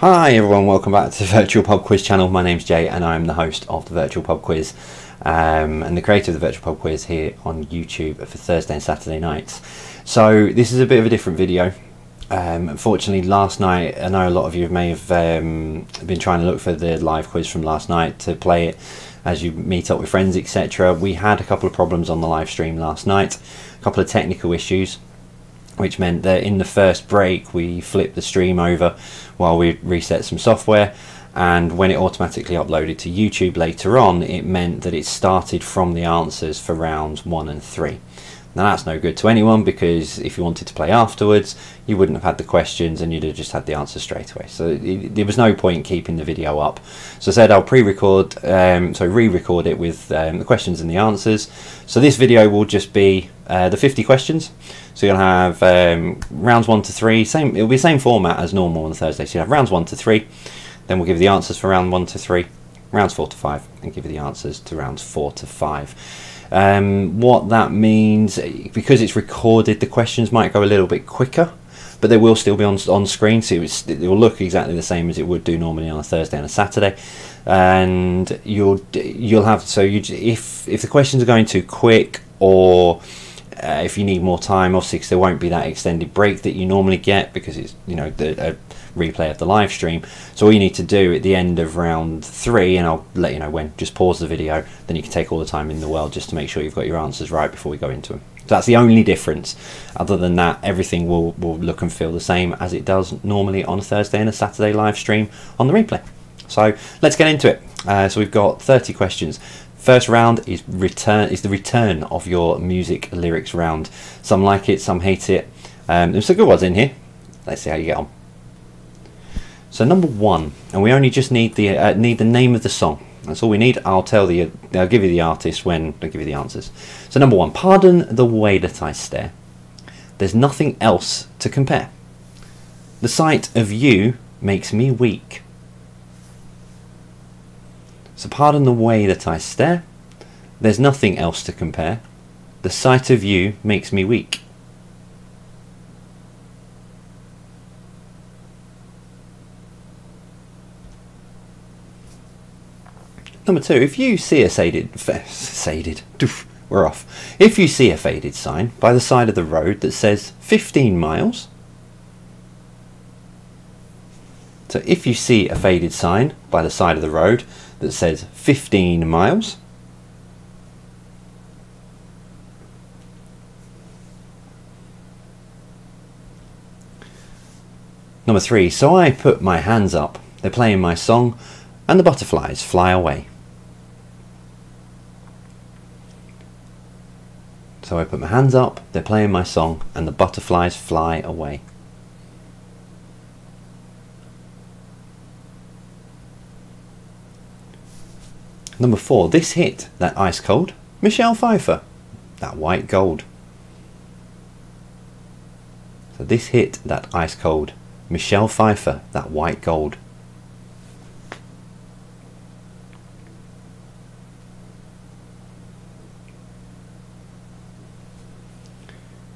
Hi everyone, welcome back to the Virtual Pub Quiz channel. My name's Jay and I'm the host of the Virtual Pub Quiz um, and the creator of the Virtual Pub Quiz here on YouTube for Thursday and Saturday nights. So this is a bit of a different video. Um, unfortunately last night, I know a lot of you may have um, been trying to look for the live quiz from last night to play it as you meet up with friends etc. We had a couple of problems on the live stream last night, a couple of technical issues which meant that in the first break we flipped the stream over while we reset some software and when it automatically uploaded to YouTube later on it meant that it started from the answers for rounds 1 and 3. Now that's no good to anyone because if you wanted to play afterwards you wouldn't have had the questions and you'd have just had the answers straight away. So it, there was no point keeping the video up. So I said I'll pre-record, um, so re-record it with um, the questions and the answers. So this video will just be uh, the 50 questions. So you'll have um, rounds one to three, same it'll be the same format as normal on Thursday. So you have rounds one to three, then we'll give you the answers for round one to three, rounds four to five, and give you the answers to rounds four to five. Um, what that means, because it's recorded, the questions might go a little bit quicker, but they will still be on on screen, so it will look exactly the same as it would do normally on a Thursday and a Saturday. And you'll you'll have so you if if the questions are going too quick or uh, if you need more time, obviously, because there won't be that extended break that you normally get because it's you know the a replay of the live stream. So all you need to do at the end of round three, and I'll let you know when. Just pause the video, then you can take all the time in the world just to make sure you've got your answers right before we go into them. So that's the only difference. Other than that, everything will will look and feel the same as it does normally on a Thursday and a Saturday live stream on the replay. So let's get into it. Uh, so we've got 30 questions. First round is return is the return of your music lyrics round. Some like it, some hate it. Um, there's some good ones in here. Let's see how you get on. So number one, and we only just need the uh, need the name of the song. That's all we need. I'll tell the I'll give you the artist when I give you the answers. So number one, pardon the way that I stare. There's nothing else to compare. The sight of you makes me weak. So pardon the way that I stare. There's nothing else to compare. The sight of you makes me weak. Number two, if you see a faded, faded, we're off. If you see a faded sign by the side of the road that says 15 miles, so if you see a faded sign by the side of the road that says 15 miles. Number three, so I put my hands up, they're playing my song, and the butterflies fly away. So I put my hands up, they're playing my song, and the butterflies fly away. Number four, this hit, that ice cold, Michelle Pfeiffer, that white gold. So this hit, that ice cold, Michelle Pfeiffer, that white gold.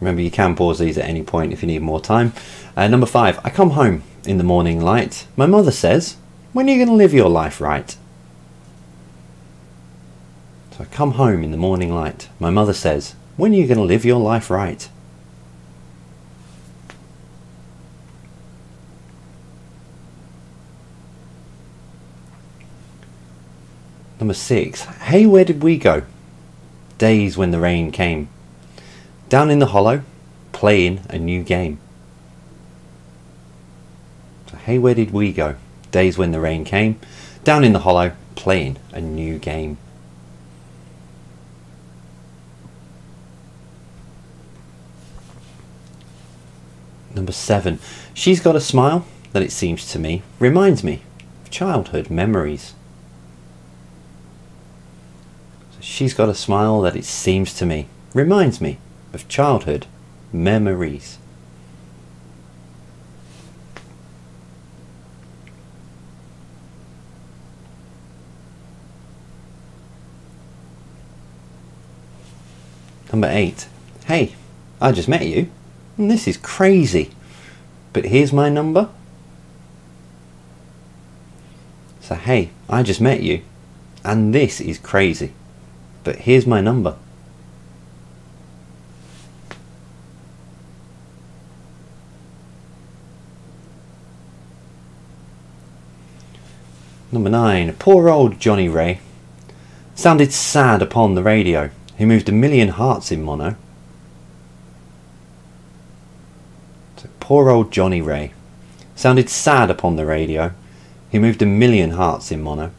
Remember you can pause these at any point if you need more time. Uh, number five, I come home in the morning light. My mother says, when are you going to live your life right? I come home in the morning light. My mother says, when are you going to live your life right? Number six, hey, where did we go? Days when the rain came. Down in the hollow, playing a new game. So, hey, where did we go? Days when the rain came. Down in the hollow, playing a new game. Number seven, she's got a smile that it seems to me reminds me of childhood memories. So she's got a smile that it seems to me reminds me of childhood memories. Number eight. Hey, I just met you. And this is crazy. But here's my number. So, hey, I just met you, and this is crazy, but here's my number. Number nine, poor old Johnnie Ray sounded sad upon the radio. He moved a million hearts in mono. So poor old Johnnie Ray sounded sad upon the radio. He moved a million hearts in mono.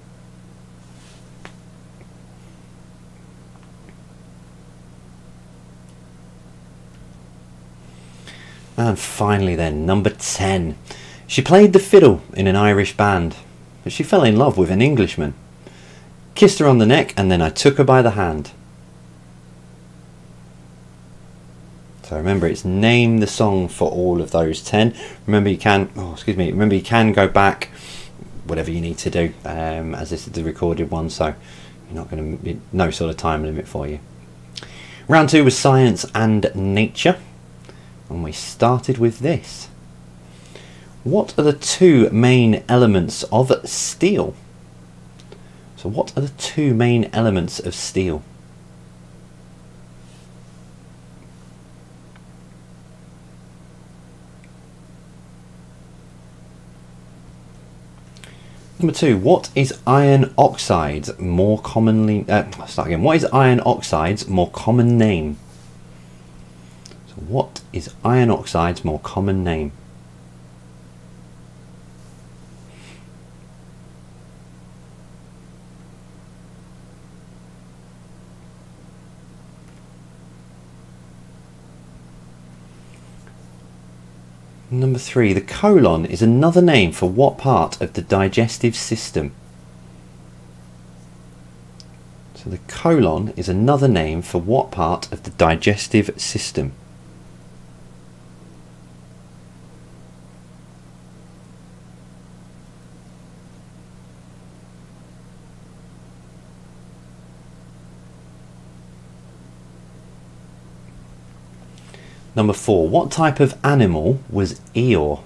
And finally, then, number 10. She played the fiddle in an Irish band but she fell in love with an Englishman. Kissed her on the neck and then I took her by the hand. So remember, it's name the song for all of those 10. Remember, you can, oh, excuse me, remember, you can go back, whatever you need to do, um, as this is the recorded one, so you're not going to, no sort of time limit for you. Round two was science and nature, and we started with this. What are the two main elements of steel? So what are the two main elements of steel? Number two, what is iron oxide's more commonly, uh, start again, what is iron oxide's more common name? So what is iron oxide's more common name? Number three, the colon is another name for what part of the digestive system? So the colon is another name for what part of the digestive system? Number four, what type of animal was Eeyore?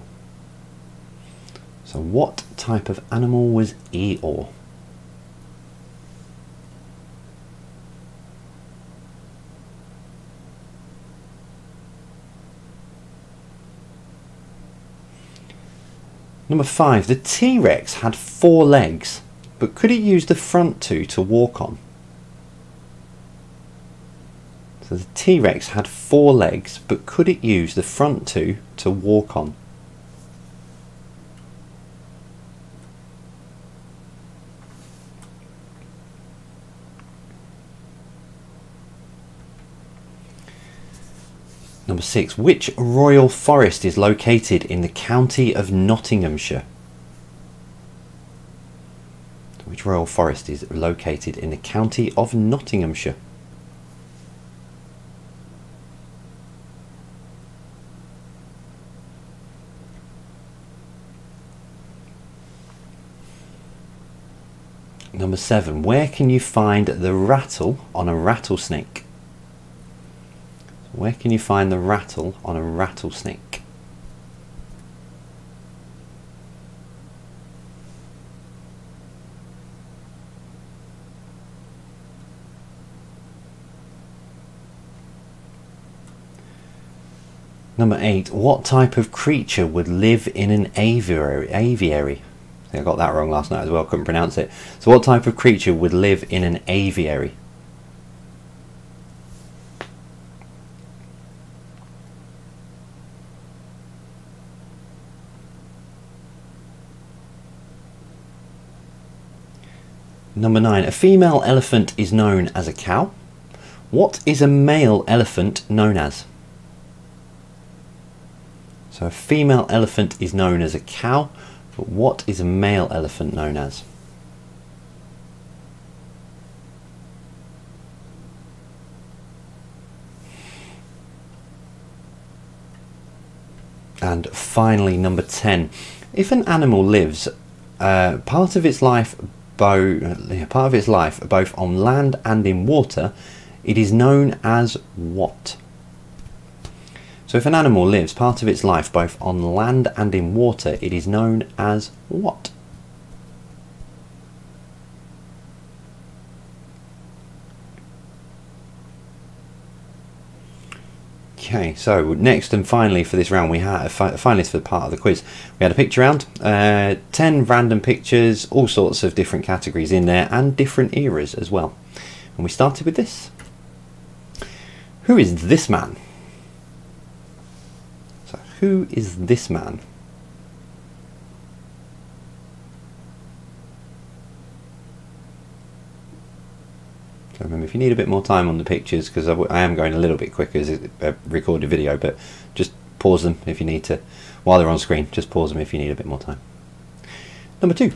So what type of animal was Eeyore? Number five, the T-Rex had four legs, but could it use the front two to walk on? So the T-Rex had four legs, but could it use the front two to walk on? Number six, which royal forest is located in the county of Nottinghamshire? Which royal forest is located in the county of Nottinghamshire? Number seven, where can you find the rattle on a rattlesnake? Where can you find the rattle on a rattlesnake? Number eight, what type of creature would live in an aviary? aviary? I got that wrong last night as well, couldn't pronounce it. So what type of creature would live in an aviary? Number nine, a female elephant is known as a cow. What is a male elephant known as? So a female elephant is known as a cow. But what is a male elephant known as? And finally, number 10. If an animal lives uh, part of its life bo- part of its life both on land and in water, it is known as what? So if an animal lives part of its life both on land and in water, it is known as what? Okay, so next and finally for this round, we had a fi finalist for part of the quiz. We had a picture round, uh, 10 random pictures, all sorts of different categories in there, and different eras as well. And we started with this. Who is this man? Who is this man? So remember, if you need a bit more time on the pictures, because I, I, am going a little bit quicker as a uh, recorded video, but just pause them if you need to. While they're on screen, just pause them if you need a bit more time. Number two.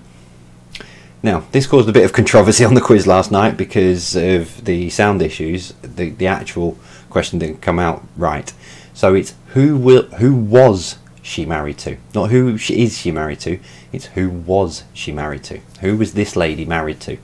Now, this caused a bit of controversy on the quiz last night because of the sound issues. The, the actual question didn't come out right. So it's who will who was she married to? Not who she, is she married to, it's who was she married to? Who was this lady married to?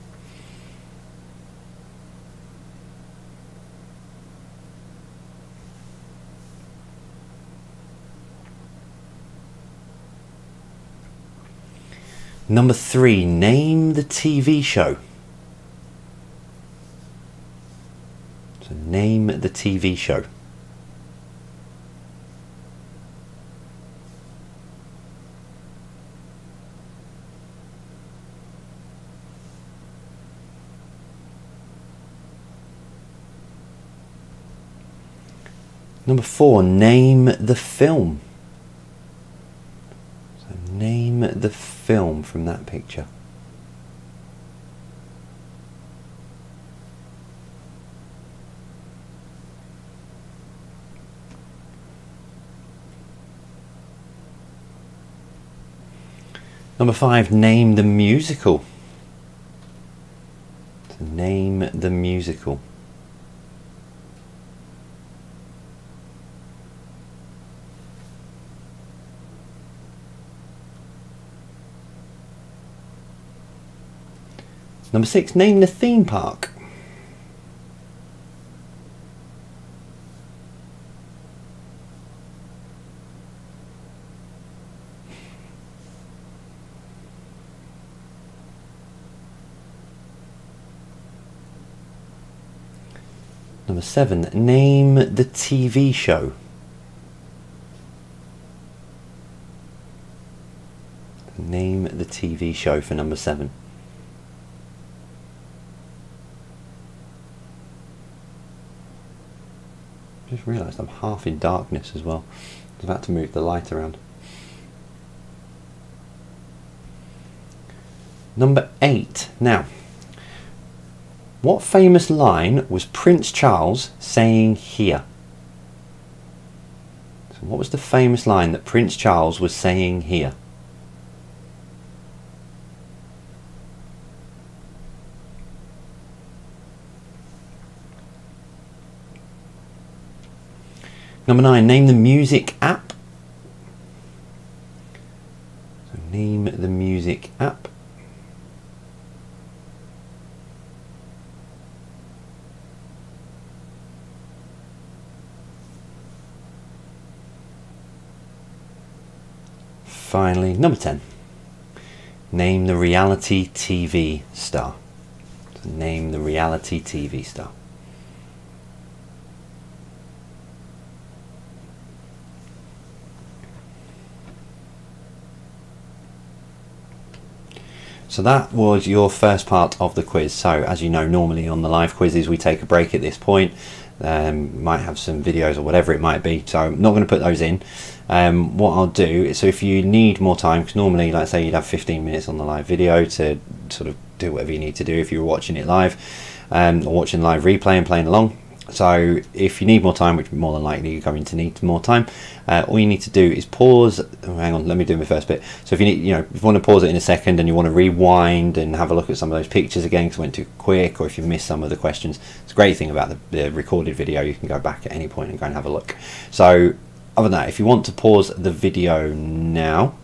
Number three, name the TV show. So name the TV show. Number four, name the film. So name the film from that picture. Number five, name the musical. So name the musical. Number six, name the theme park. Number seven, name the TV show. Name the TV show for number seven. Realised I'm half in darkness as well. I was about to move the light around. Number eight. Now, what famous line was Prince Charles saying here? So what was the famous line that Prince Charles was saying here? Number nine, name the music app. So name the music app. Finally, number 10. Name the reality TV star. So name the reality TV star. So that was your first part of the quiz. So as you know, normally on the live quizzes, we take a break at this point. Um, might have some videos or whatever it might be. So I'm not going to put those in. Um, what I'll do, is, so if you need more time, because normally, let's say you'd have 15 minutes on the live video to sort of do whatever you need to do if you're watching it live um, or watching live replay and playing along. So if you need more time, which more than likely you're going to need more time, uh, all you need to do is pause. Oh, hang on, let me do my first bit. So if you need, you know, if you want to pause it in a second and you want to rewind and have a look at some of those pictures again because I went too quick, or if you missed some of the questions, it's a great thing about the, the recorded video. You can go back at any point and go and have a look. So other than that, if you want to pause the video now,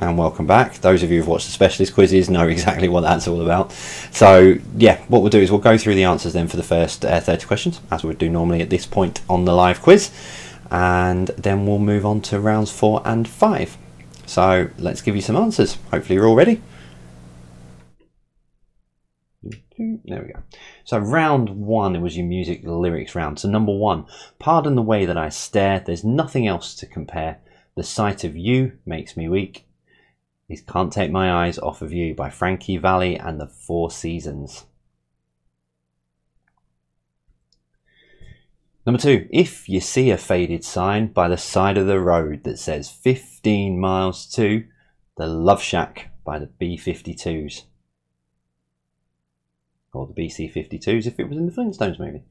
and welcome back. Those of you who've watched the specialist quizzes know exactly what that's all about. So yeah, what we'll do is we'll go through the answers then for the first uh, 30 questions, as we would do normally at this point on the live quiz, and then we'll move on to rounds four and five. So let's give you some answers. Hopefully you're all ready. There we go. So round one, it was your music lyrics round. So number one, pardon the way that I stare. There's nothing else to compare. The sight of you makes me weak. Is Can't Take My Eyes Off of You by Frankie Valli and the Four Seasons. Number two, if you see a faded sign by the side of the road that says 15 miles to the Love Shack by the B 52s. Or the BC 52s if it was in the Flintstones movie.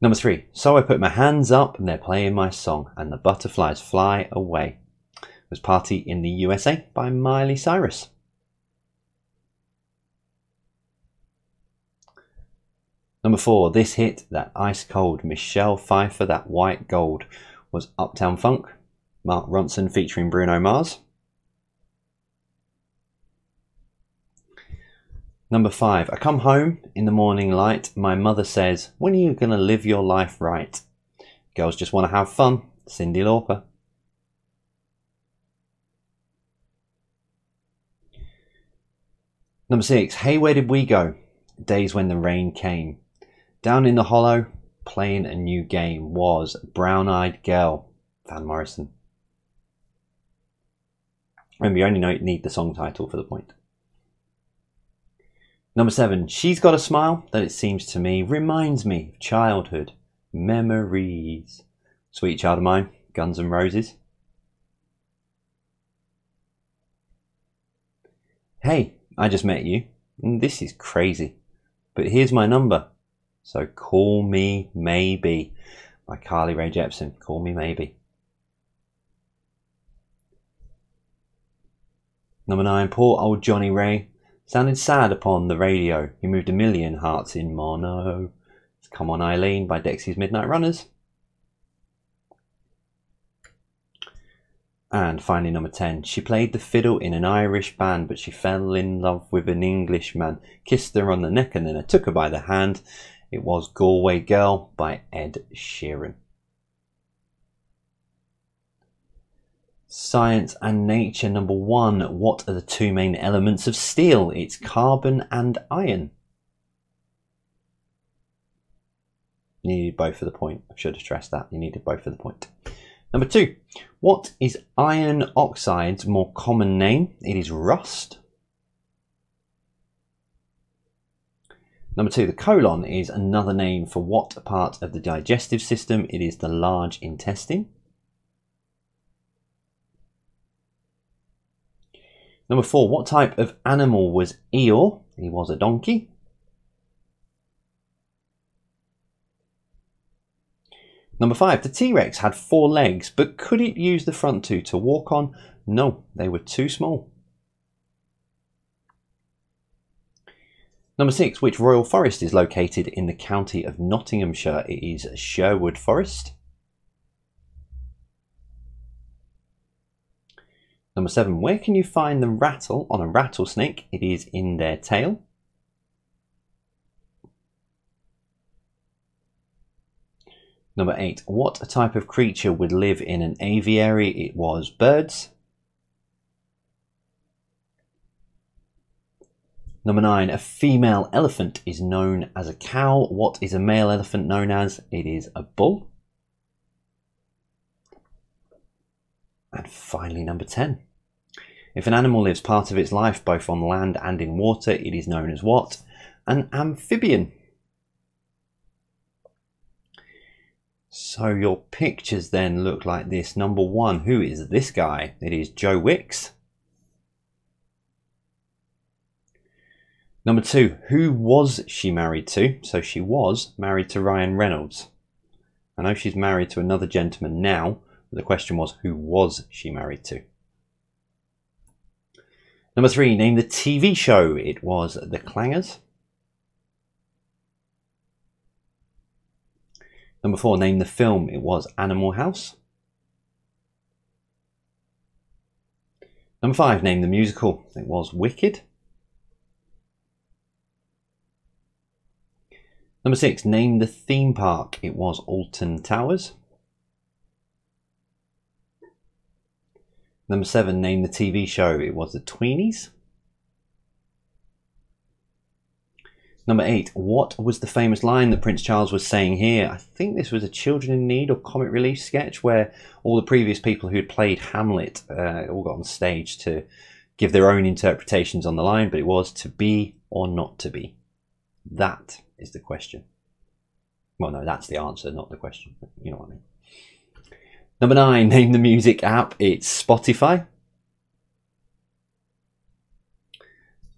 Number three, so I put my hands up and they're playing my song and the butterflies fly away. Was Party in the USA by Miley Cyrus. Number four, this hit, that ice cold Michelle Pfeiffer, that white gold, was Uptown Funk, Mark Ronson featuring Bruno Mars. Number five, I come home in the morning light. My mother says, When are you going to live your life right? Girls just want to have fun. Cyndi Lauper. Number six, Hey, where did we go? Days when the rain came. Down in the hollow, playing a new game was Brown Eyed Girl, Van Morrison. Remember, you only need the song title for the point. Number seven, she's got a smile that it seems to me reminds me of childhood memories. Sweet Child of Mine, Guns N' Roses. Hey, I just met you. Mm, this is crazy. But here's my number. So Call Me Maybe by Carly Rae Jepsen. Call Me Maybe. Number nine, poor old Johnnie Ray sounded sad upon the radio. He moved a million hearts in mono. It's Come On Eileen by Dexy's Midnight Runners. And finally, number 10. She played the fiddle in an Irish band, but she fell in love with an Englishman. Kissed her on the neck and then I took her by the hand. It was Galway Girl by Ed Sheeran. Science and nature number one. What are the two main elements of steel? It's carbon and iron. You needed both for the point. I should have stressed that. You needed both for the point. Number two. What is iron oxide's more common name? It is rust. Number two, the colon is another name for what part of the digestive system? It is the large intestine. Number four, what type of animal was Eeyore? He was a donkey. Number five, the T-Rex had four legs, but could it use the front two to walk on? No, they were too small. Number six, which royal forest is located in the county of Nottinghamshire? It is Sherwood Forest. Number seven, where can you find the rattle on a rattlesnake? It is in their tail. Number eight, what type of creature would live in an aviary? It was birds. Number nine, a female elephant is known as a cow. What is a male elephant known as? It is a bull. And finally, number 10. If an animal lives part of its life both on land and in water, it is known as what? An amphibian. So your pictures then look like this. Number one, who is this guy? It is Joe Wicks. Number two, who was she married to? So she was married to Ryan Reynolds. I know she's married to another gentleman now, but the question was, who was she married to? Number three, name the TV show. It was The Clangers. Number four, name the film. It was Animal House. Number five, name the musical. It was Wicked. Number six, name the theme park. It was Alton Towers. Number seven, name the TV show. It was The Tweenies. Number eight, what was the famous line that Prince Charles was saying here? I think this was a Children in Need or comic relief sketch where all the previous people who'd played Hamlet uh, all got on stage to give their own interpretations on the line, but it was to be or not to be. That is the question. Well, no, that's the answer, not the question. You know what I mean. Number nine, name the music app. It's Spotify.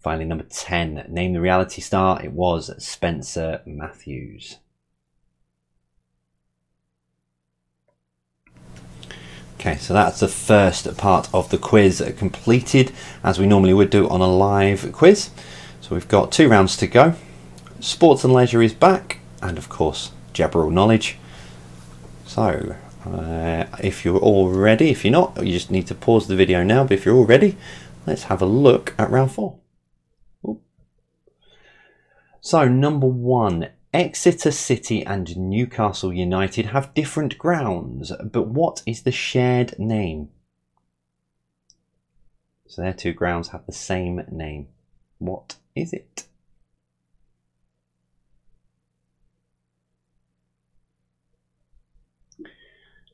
Finally, number 10, name the reality star. It was Spencer Matthews. Okay, so that's the first part of the quiz completed, as we normally would do on a live quiz. So we've got two rounds to go. Sports and leisure is back, and of course, general knowledge. So, uh, if you're all ready, if you're not, you just need to pause the video now, but if you're all ready, let's have a look at round four. So, number one, Exeter City and Newcastle United have different grounds, but what is the shared name? So, their two grounds have the same name. What is it?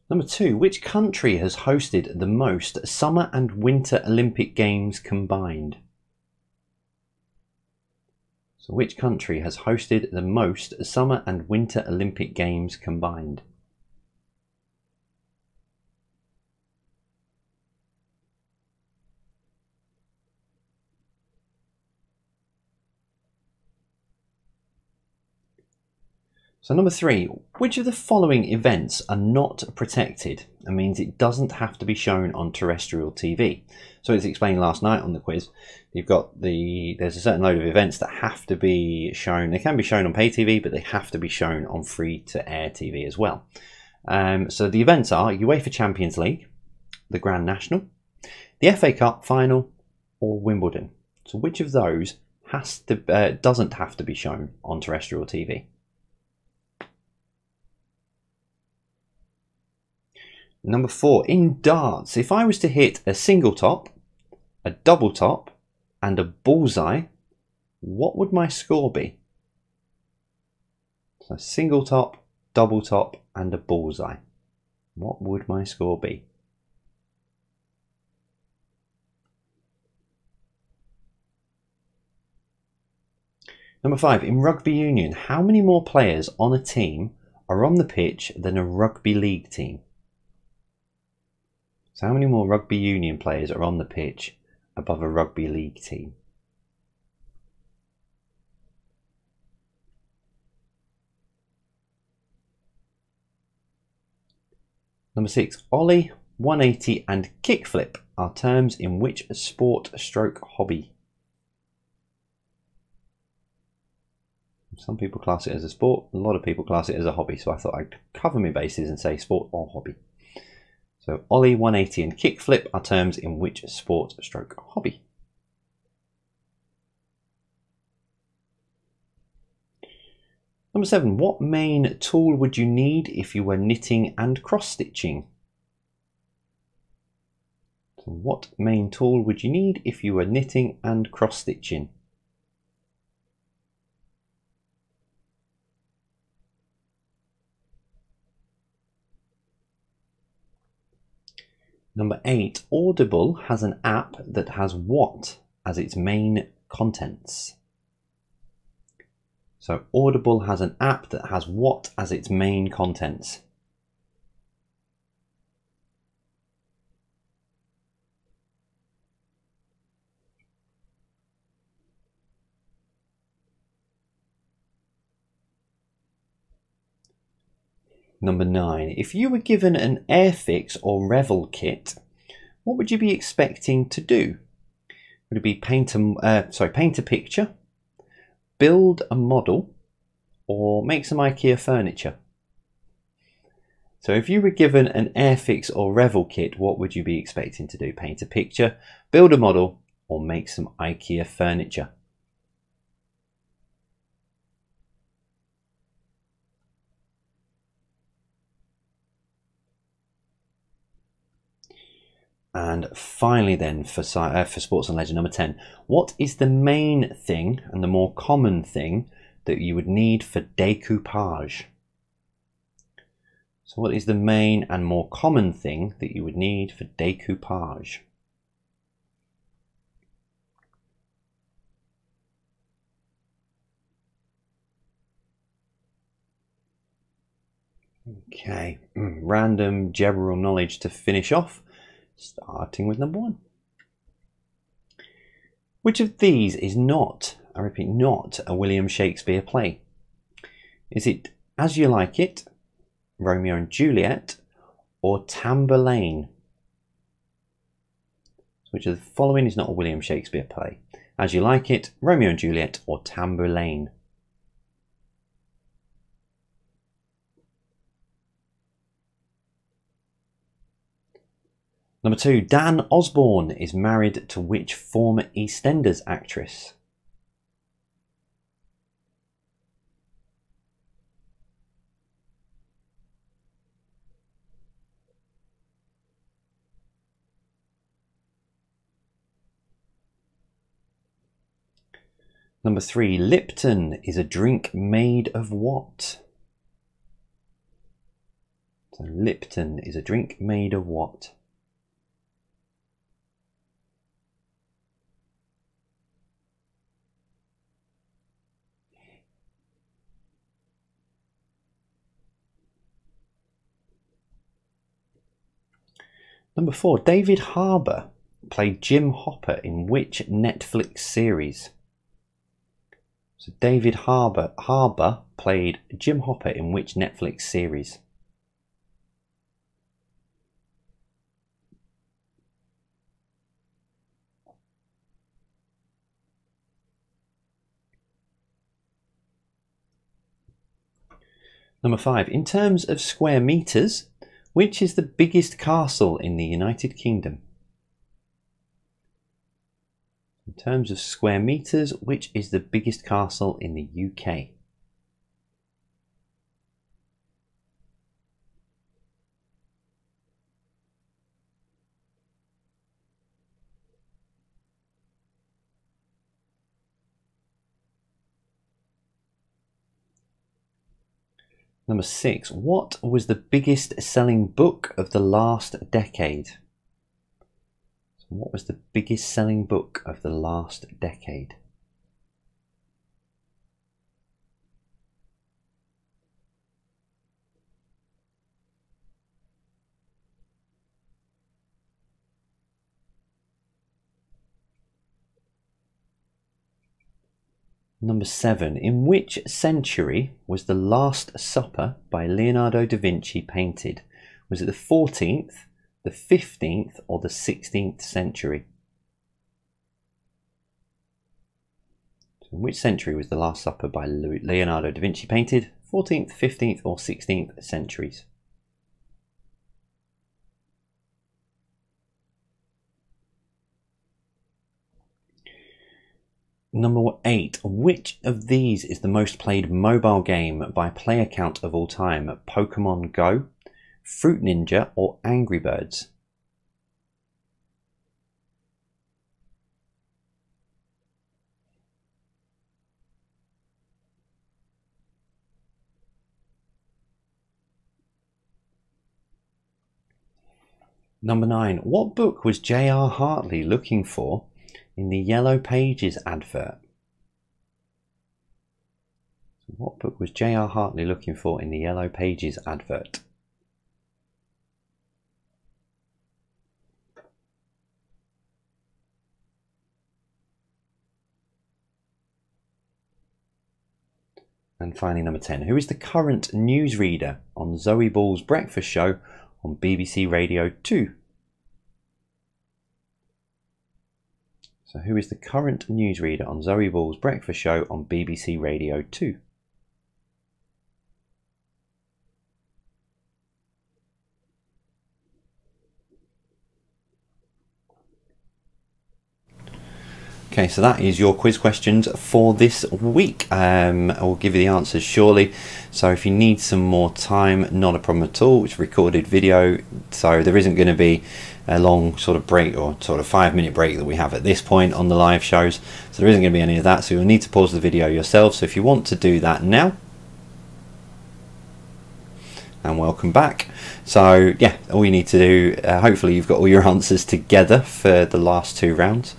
Number two, which country has hosted the most Summer and Winter Olympic Games combined? So which country has hosted the most Summer and Winter Olympic Games combined? So number three, which of the following events are not protected and means it doesn't have to be shown on terrestrial TV? So as explained last night on the quiz, you've got the there's a certain load of events that have to be shown. They can be shown on pay TV, but they have to be shown on free to air TV as well. Um, so the events are UEFA Champions League, the Grand National, the FA Cup final, or Wimbledon. So which of those has to uh, doesn't have to be shown on terrestrial TV? Number four, in darts, if I was to hit a single top, a double top, and a bullseye, what would my score be? So single top, double top, and a bullseye. What would my score be? Number five, in rugby union, how many more players on a team are on the pitch than a rugby league team? So how many more rugby union players are on the pitch above a rugby league team? Number six, Ollie, 180 and kickflip are terms in which sport stroke hobby? Some people class it as a sport, a lot of people class it as a hobby, so I thought I'd cover my bases and say sport or hobby. So Ollie 180 and kickflip are terms in which sport stroke hobby. Number seven, what main tool would you need if you were knitting and cross stitching? So what main tool would you need if you were knitting and cross stitching? Number eight, Audible has an app that has what as its main contents? So Audible has an app that has what as its main contents? Number nine, if you were given an Airfix or Revell kit, what would you be expecting to do? Would it be paint a, uh, sorry, paint a picture, build a model, or make some IKEA furniture? So if you were given an Airfix or Revell kit, what would you be expecting to do? Paint a picture, build a model, or make some IKEA furniture? And finally, then for uh, for sports and leisure, number ten, what is the main thing and the more common thing that you would need for decoupage? So what is the main and more common thing that you would need for decoupage? Okay, random general knowledge to finish off, starting with number one. Which of these is not, I repeat, not a William Shakespeare play? Is it As You Like It, Romeo and Juliet, or Tamburlaine? Which of the following is not a William Shakespeare play? As You Like It, Romeo and Juliet, or Tamburlaine? Number two, Dan Osborne is married to which former EastEnders actress? Number three, Lipton is a drink made of what? So Lipton is a drink made of what? Number four, David Harbour played Jim Hopper in which Netflix series? So David Harbour Harbour played Jim Hopper in which Netflix series? Number five, in terms of square meters, which is the biggest castle in the United Kingdom? In terms of square meters, which is the biggest castle in the UK? Number six, what was the biggest selling book of the last decade? So what was the biggest selling book of the last decade? Number seven. In which century was The Last Supper by Leonardo da Vinci painted? Was it the 14th, the 15th, or the 16th century? So in which century was The Last Supper by Leonardo da Vinci painted? 14th, 15th, or 16th centuries? Number eight. Which of these is the most played mobile game by player count of all time? Pokemon Go, Fruit Ninja, or Angry Birds? Number nine. What book was J.R. Hartley looking for in the Yellow Pages advert. what book was J.R. Hartley looking for in the Yellow Pages advert? And finally, number 10. Who is the current newsreader on Zoe Ball's breakfast show on BBC Radio 2? So, who is the current newsreader on Zoe Ball's breakfast show on BBC Radio 2? Okay, so that is your quiz questions for this week. Um, I will give you the answers shortly. So if you need some more time, not a problem at all. It's recorded video, so there isn't going to be a long sort of break or sort of five minute break that we have at this point on the live shows. So there isn't going to be any of that. So you'll need to pause the video yourself. So if you want to do that now, and welcome back. So yeah, all you need to do, uh, hopefully you've got all your answers together for the last two rounds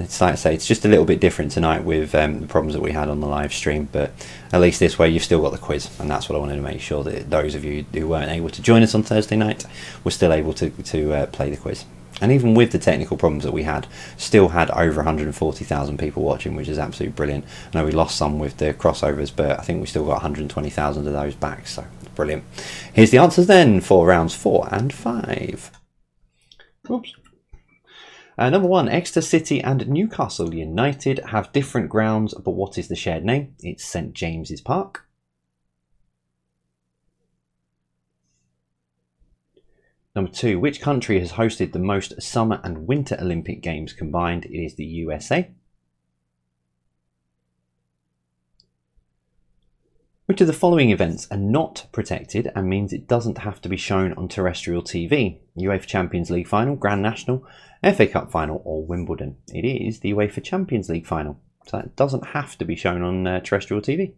it's like I say, it's just a little bit different tonight with um, the problems that we had on the live stream, but at least this way you've still got the quiz, and that's what I wanted to make sure that those of you who weren't able to join us on Thursday night were still able to, to uh, play the quiz. And even with the technical problems that we had, still had over 140,000 people watching, which is absolutely brilliant. I know we lost some with the crossovers, but I think we still got 120,000 of those back, so brilliant. Here's the answers then for rounds four and five. Oops. Uh, number one, Exeter City and Newcastle United have different grounds, but what is the shared name? It's St James's Park. Number two, which country has hosted the most summer and winter Olympic Games combined? It is the USA. Which of the following events are not protected and means it doesn't have to be shown on terrestrial TV? UEFA Champions League final, Grand National, FA Cup final, or Wimbledon. It is the UEFA Champions League final, so that doesn't have to be shown on uh, terrestrial TV.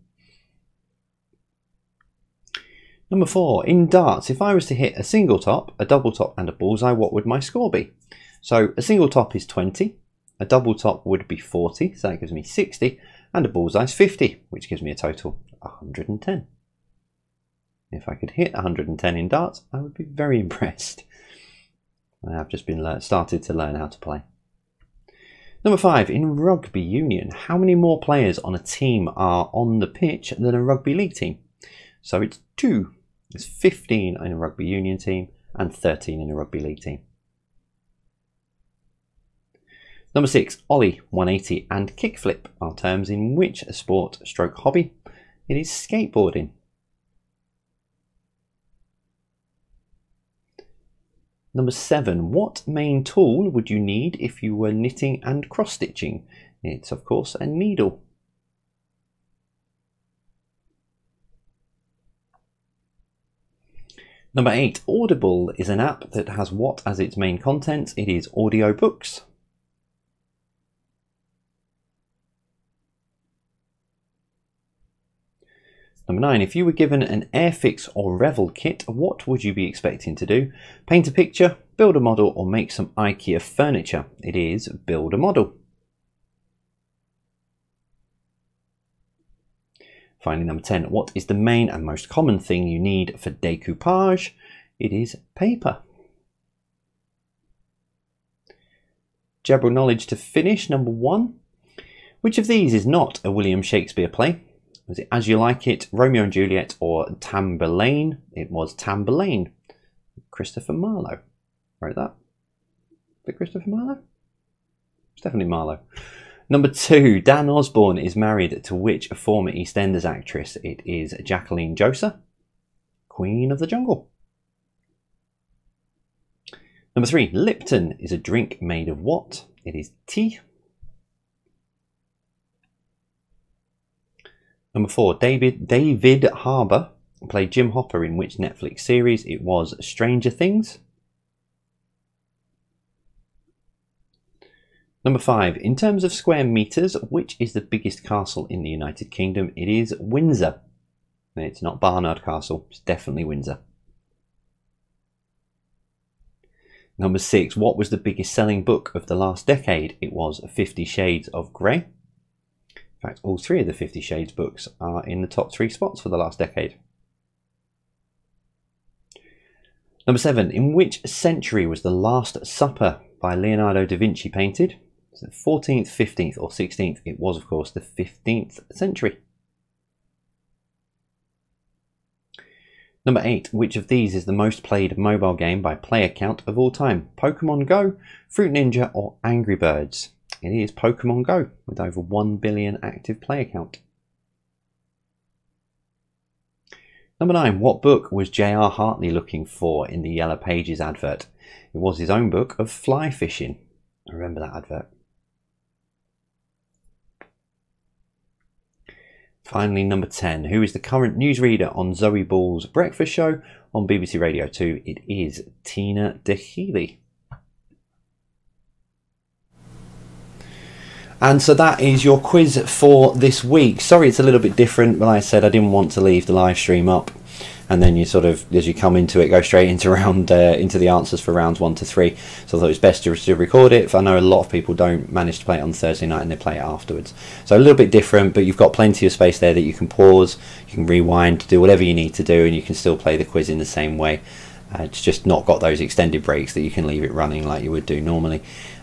Number four, in darts, if I was to hit a single top, a double top, and a bullseye, what would my score be? So a single top is 20, a double top would be 40, so that gives me 60, and a bullseye is 50, which gives me a total 110. If I could hit 110 in darts, I would be very impressed. I've just been started to learn how to play. Number five, in rugby union, how many more players on a team are on the pitch than a rugby league team? So it's two. It's 15 in a rugby union team and 13 in a rugby league team. Number six, Ollie 180 and kickflip are terms in which a sport stroke hobby. It is skateboarding. Number seven, what main tool would you need if you were knitting and cross stitching? It's of course a needle. Number eight, Audible is an app that has what as its main content? It is audiobooks. Number nine, if you were given an Airfix or Revell kit, what would you be expecting to do? Paint a picture, build a model, or make some IKEA furniture? It is build a model. Finally, number 10, what is the main and most common thing you need for decoupage? It is paper. General knowledge to finish, number one. Which of these is not a William Shakespeare play? Was it As You Like It, Romeo and Juliet, or Tamburlaine? It was Tamburlaine. Christopher Marlowe wrote that. The Christopher Marlowe? It's definitely Marlowe. Number two, Dan Osborne is married to which former EastEnders actress? It is Jacqueline Jossa, Queen of the Jungle. Number three, Lipton is a drink made of what? It is tea. Number four, David David Harbour played Jim Hopper in which Netflix series? It was Stranger Things. Number five, in terms of square meters, which is the biggest castle in the United Kingdom? It is Windsor. It's not Barnard Castle, it's definitely Windsor. Number six, what was the biggest selling book of the last decade? It was Fifty Shades of Grey. In fact, all three of the Fifty Shades books are in the top three spots for the last decade. Number seven, in which century was The Last Supper by Leonardo da Vinci painted? It 14th, 15th, or 16th? It was, of course, the 15th century. Number 8. Which of these is the most played mobile game by player count of all time? Pokemon Go, Fruit Ninja, or Angry Birds? It is Pokemon Go with over 1 billion active player count. Number 9. What book was J.R. Hartley looking for in the Yellow Pages advert? It was his own book of fly fishing. I remember that advert. Finally, number 10. Who is the current newsreader on Zoe Ball's breakfast show on BBC Radio 2? It is Tina Daheley. And so that is your quiz for this week. Sorry it's a little bit different, but like I said, I didn't want to leave the live stream up. And then you sort of as you come into it go straight into round uh, into the answers for rounds one to three. So I thought it was best to, to record it. I know a lot of people don't manage to play it on Thursday night and they play it afterwards. So a little bit different but you've got plenty of space there that you can pause you can rewind do whatever you need to do and you can still play the quiz in the same way. Uh, it's just not got those extended breaks that you can leave it running like you would do normally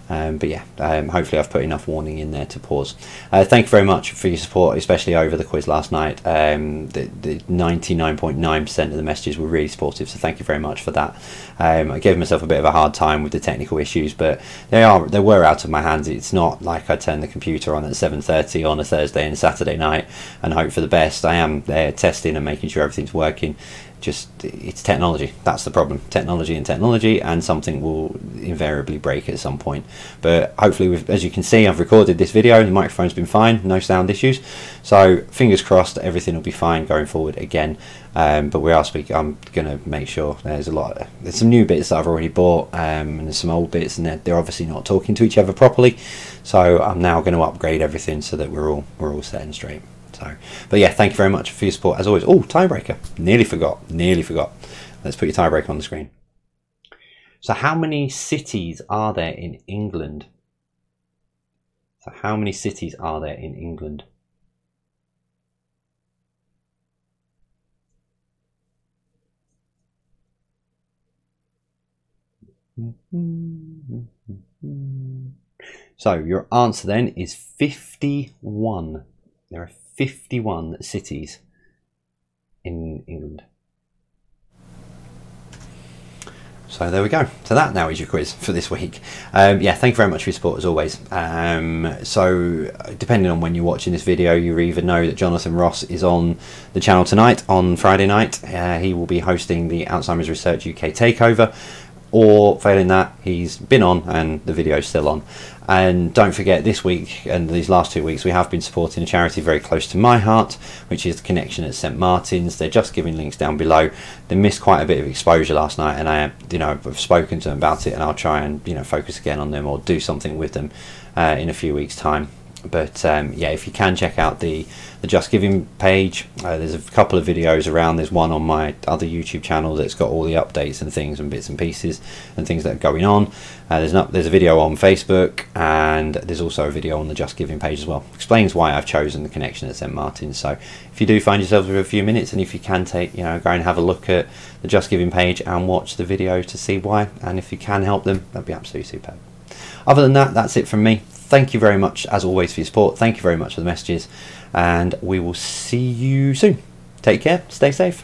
um, but yeah, um, hopefully I've put enough warning in there to pause. Uh, thank you very much for your support, especially over the quiz last night. Um, the 99.9% of the messages were really supportive, so thank you very much for that. Um, I gave myself a bit of a hard time with the technical issues, but they are they were out of my hands. It's not like I turn the computer on at 7:30 on a Thursday and Saturday night and hope for the best. I am there testing and making sure everything's working just it's technology. That's the problem. Technology and technology and something will invariably break at some point. But hopefully as you can see I've recorded this video the microphone's been fine no sound issues. So fingers crossed everything will be fine going forward again. Um, but we are speaking I'm gonna make sure there's a lot there's some new bits that I've already bought um, and there's some old bits and they're, they're obviously not talking to each other properly. So I'm now going to upgrade everything so that we're all we're all set and straight so, but yeah, thank you very much for your support as always. Oh, tiebreaker. Nearly forgot. Nearly forgot. Let's put your tiebreaker on the screen. So, how many cities are there in England? So, how many cities are there in England? So, your answer then is 51. There are 51 cities in England. So there we go. So that now is your quiz for this week. Um, yeah, thank you very much for your support as always. Um, so depending on when you're watching this video, you either know that Jonathan Ross is on the channel tonight on Friday night. Uh, he will be hosting the Alzheimer's Research UK takeover or failing that he's been on and the video's still on and don't forget this week and these last two weeks we have been supporting a charity very close to my heart which is the connection at st martin's. Their just giving links down below. They missed quite a bit of exposure last night and i you know i've spoken to them about it and i'll try and you know focus again on them or do something with them uh, in a few weeks time but um, yeah if you can check out the the Just Giving page. Uh, there's a couple of videos around. There's one on my other YouTube channel that's got all the updates and things and bits and pieces and things that are going on. Uh, there's not there's a video on Facebook and there's also a video on the Just Giving page as well. Explains why I've chosen the connection at St Martin's. So if you do find yourself with a few minutes and if you can take you know go and have a look at the Just Giving page and watch the video to see why and if you can help them that'd be absolutely superb. Other than that, that's it from me. Thank you very much as always for your support. Thank you very much for the messages and we will see you soon. Take care, stay safe.